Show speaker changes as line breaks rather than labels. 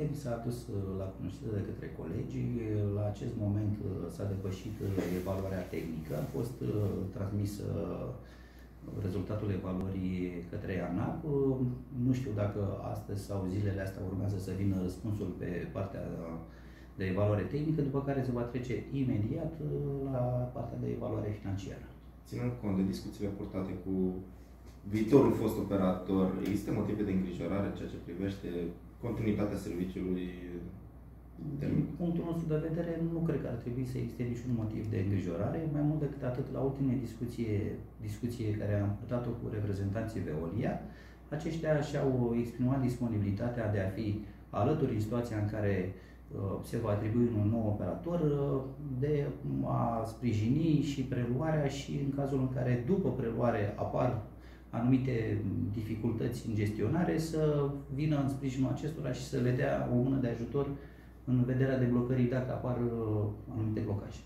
proiecte, mi s-a adus uh, la cunoștință de către colegi. La acest moment uh, s-a depășit uh, evaluarea tehnică, a fost transmis rezultatul evaluării către ANAP. Nu știu dacă astăzi sau zilele astea urmează să vină răspunsul pe partea de evaluare tehnică, după care se va trece imediat la partea de evaluare financiară.
Ținând cont de discuțiile purtate cu viitorul fost operator, există motive de îngrijorare în ceea ce privește continuitatea serviciului
din punctul nostru de vedere, nu cred că ar trebui să existe niciun motiv de îngrijorare. Mai mult decât atât, la ultime discuție, discuție care am purtat-o cu reprezentanții Veolia, aceștia și-au exprimat disponibilitatea de a fi alături în situația în care uh, se va atribui un nou operator, uh, de a sprijini și preluarea și în cazul în care după preluare apar anumite dificultăți în gestionare, să vină în sprijinul acestora și să le dea o mână de ajutor în vederea deblocării dacă apar uh, anumite blocaje.